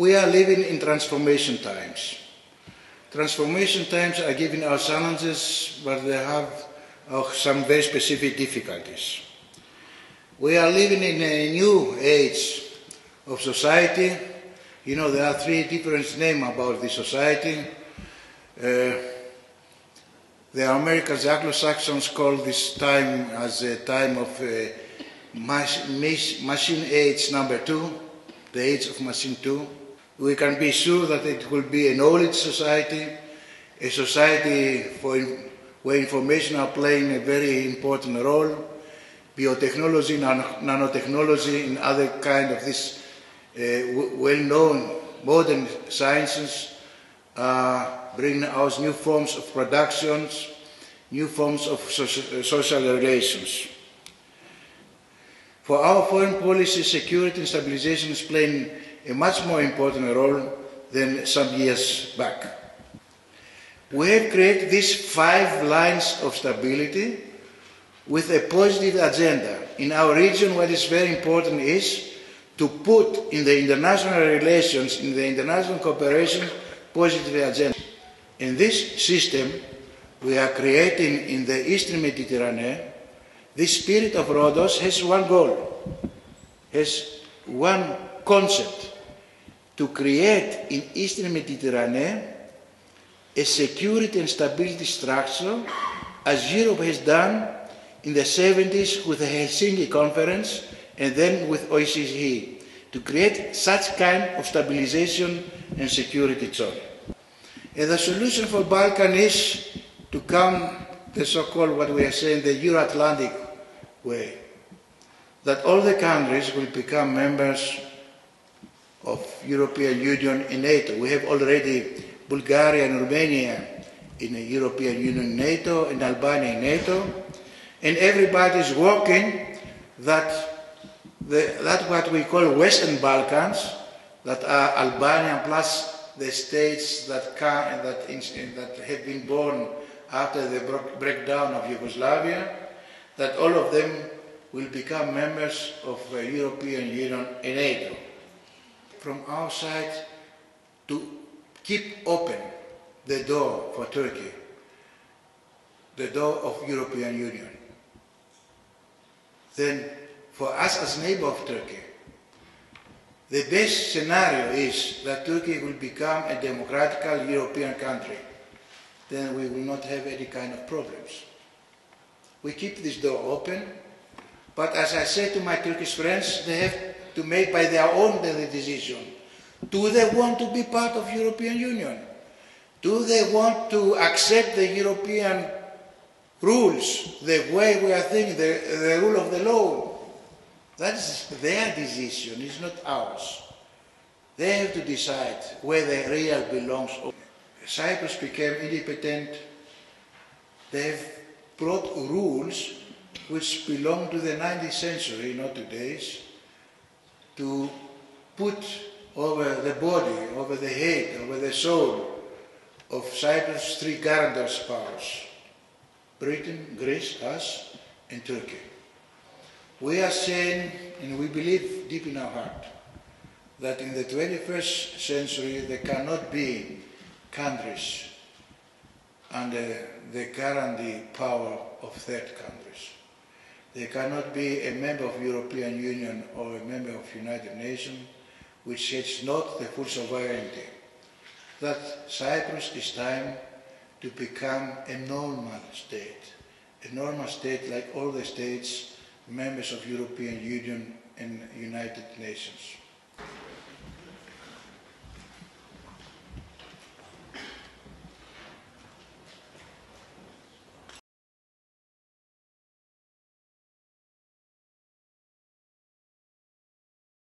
We are living in transformation times. Transformation times are giving us challenges, but they have uh, some very specific difficulties. We are living in a new age of society. You know, there are three different names about this society. Uh, the Americans, the Anglo-Saxons call this time as a time of uh, machine age number two, the age of machine two. We can be sure that it will be a knowledge society, a society for, where information are playing a very important role, biotechnology, nanotechnology, and other kind of this uh, well-known modern sciences are bringing out new forms of productions, new forms of social relations. For our foreign policy, security and stabilization is playing a much more important role than some years back. We have created these five lines of stability with a positive agenda. In our region, what is very important is to put in the international relations, in the international cooperation, positive agenda. In this system, we are creating in the Eastern Mediterranean, this spirit of Rhodos has one goal, has one concept, to create in Eastern Mediterranean a security and stability structure as Europe has done in the 70s with the Helsinki Conference and then with OSCE to create such kind of stabilization and security zone. And the solution for Balkan is to come the so-called what we are saying the Euro-Atlantic way, that all the countries will become members of European Union and NATO. We have already Bulgaria and Romania in the European Union NATO and Albania in NATO. And everybody is working that the, that what we call Western Balkans, that are Albania plus the states that, can, that, in, that have been born after the breakdown of Yugoslavia, that all of them will become members of the European Union and NATO from our side to keep open the door for Turkey, the door of European Union. Then for us as neighbor of Turkey, the best scenario is that Turkey will become a democratical European country. Then we will not have any kind of problems. We keep this door open, but as I said to my Turkish friends, they have to make by their own decision. Do they want to be part of European Union? Do they want to accept the European rules, the way we are thinking, the, the rule of the law? That is their decision, it's not ours. They have to decide where the real belongs. Cyprus became independent. They have brought rules which belong to the 19th century, not today's, to put over the body, over the head, over the soul of Cyprus three guarantors powers, Britain, Greece, us, and Turkey. We are saying, and we believe deep in our heart, that in the 21st century there cannot be countries under the guarantee power of third countries. There cannot be a member of European Union or a member of United Nations which has not the full sovereignty. That Cyprus is time to become a normal state, a normal state like all the states members of European Union and United Nations.